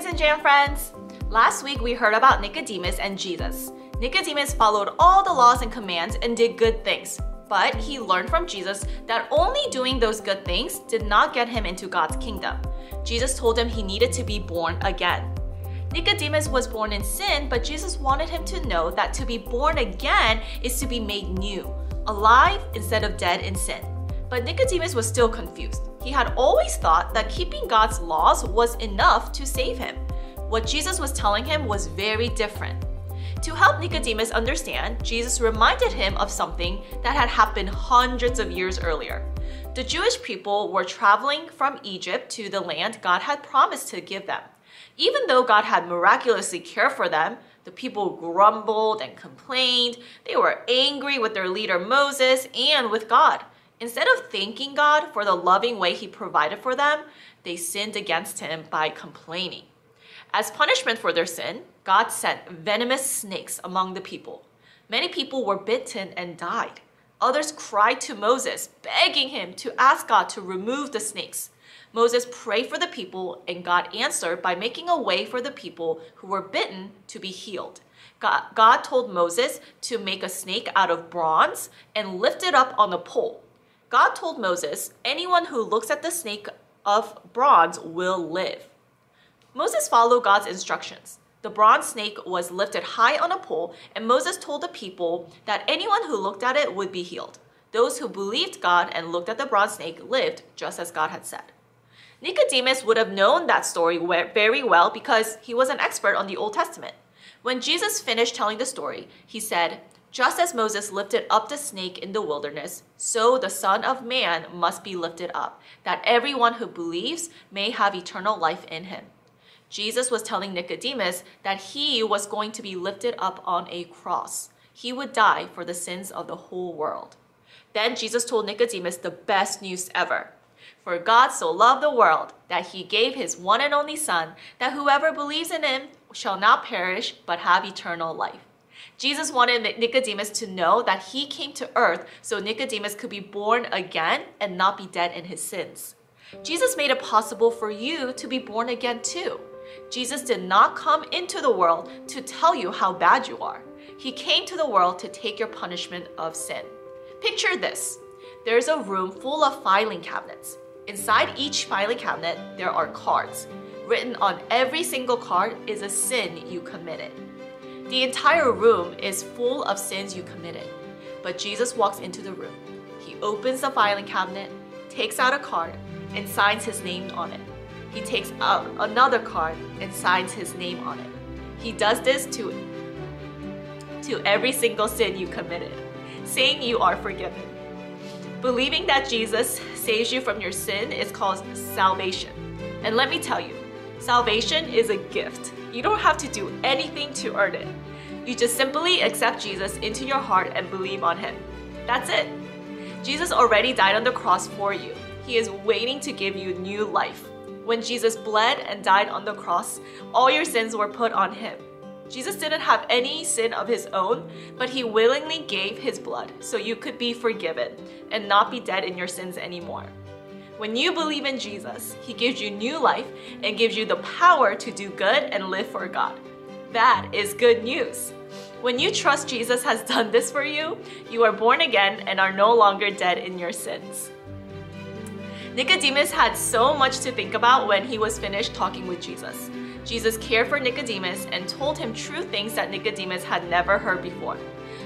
kids and jam friends! Last week we heard about Nicodemus and Jesus. Nicodemus followed all the laws and commands and did good things. But he learned from Jesus that only doing those good things did not get him into God's kingdom. Jesus told him he needed to be born again. Nicodemus was born in sin, but Jesus wanted him to know that to be born again is to be made new, alive instead of dead in sin. But Nicodemus was still confused. He had always thought that keeping God's laws was enough to save him. What Jesus was telling him was very different. To help Nicodemus understand, Jesus reminded him of something that had happened hundreds of years earlier. The Jewish people were traveling from Egypt to the land God had promised to give them. Even though God had miraculously cared for them, the people grumbled and complained. They were angry with their leader Moses and with God. Instead of thanking God for the loving way He provided for them, they sinned against Him by complaining. As punishment for their sin, God sent venomous snakes among the people. Many people were bitten and died. Others cried to Moses, begging him to ask God to remove the snakes. Moses prayed for the people, and God answered by making a way for the people who were bitten to be healed. God, told Moses to make a snake out of bronze and lift it up on a pole. God told Moses, Anyone who looks at the snake of bronze will live. Moses followed God's instructions. The bronze snake was lifted high on a pole, and Moses told the people that anyone who looked at it would be healed. Those who believed God and looked at the bronze snake lived just as God had said. Nicodemus would have known that story very well because he was an expert on the Old Testament. When Jesus finished telling the story, he said, Just as Moses lifted up the snake in the wilderness, so the Son of Man must be lifted up, that everyone who believes may have eternal life in him. Jesus was telling Nicodemus that he was going to be lifted up on a cross. He would die for the sins of the whole world. Then Jesus told Nicodemus the best news ever. For God so loved the world that he gave his one and only Son, that whoever believes in him shall not perish but have eternal life. Jesus wanted Nicodemus to know that he came to earth so Nicodemus could be born again and not be dead in his sins. Jesus made it possible for you to be born again too. Jesus did not come into the world to tell you how bad you are. He came to the world to take your punishment of sin. Picture this. There's a room full of filing cabinets. Inside each filing cabinet, there are cards. Written on every single card is a sin you committed. The entire room is full of sins you committed. But Jesus walks into the room. He opens the filing cabinet, takes out a card, and signs his name on it. He takes out another card and signs his name on it. He does this to, to every single sin you committed, saying you are forgiven. Believing that Jesus saves you from your sin is called salvation. And let me tell you, salvation is a gift. You don't have to do anything to earn it. You just simply accept Jesus into your heart and believe on him. That's it. Jesus already died on the cross for you. He is waiting to give you new life. When Jesus bled and died on the cross, all your sins were put on him. Jesus didn't have any sin of his own, but he willingly gave his blood so you could be forgiven and not be dead in your sins anymore. When you believe in Jesus, he gives you new life and gives you the power to do good and live for God. That is good news. When you trust Jesus has done this for you, you are born again and are no longer dead in your sins. Nicodemus had so much to think about when he was finished talking with Jesus. Jesus cared for Nicodemus and told him true things that Nicodemus had never heard before.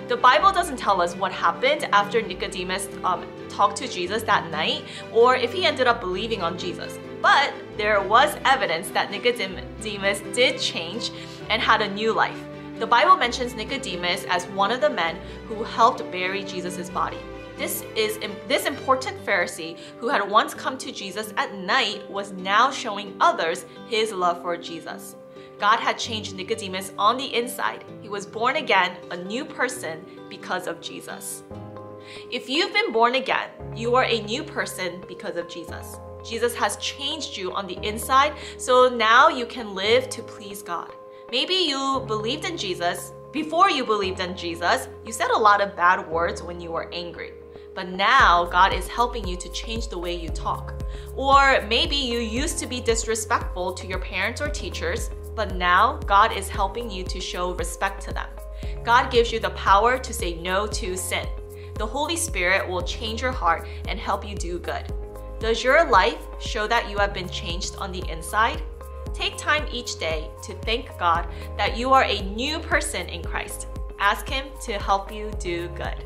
The Bible doesn't tell us what happened after Nicodemus um, talked to Jesus that night or if he ended up believing on Jesus. But there was evidence that Nicodemus did change and had a new life. The Bible mentions Nicodemus as one of the men who helped bury Jesus' body. This is this important Pharisee who had once come to Jesus at night was now showing others his love for Jesus. God had changed Nicodemus on the inside. He was born again, a new person because of Jesus. If you've been born again, you are a new person because of Jesus. Jesus has changed you on the inside, so now you can live to please God. Maybe you believed in Jesus. Before you believed in Jesus, you said a lot of bad words when you were angry. but now God is helping you to change the way you talk. Or maybe you used to be disrespectful to your parents or teachers, but now God is helping you to show respect to them. God gives you the power to say no to sin. The Holy Spirit will change your heart and help you do good. Does your life show that you have been changed on the inside? Take time each day to thank God that you are a new person in Christ. Ask Him to help you do good.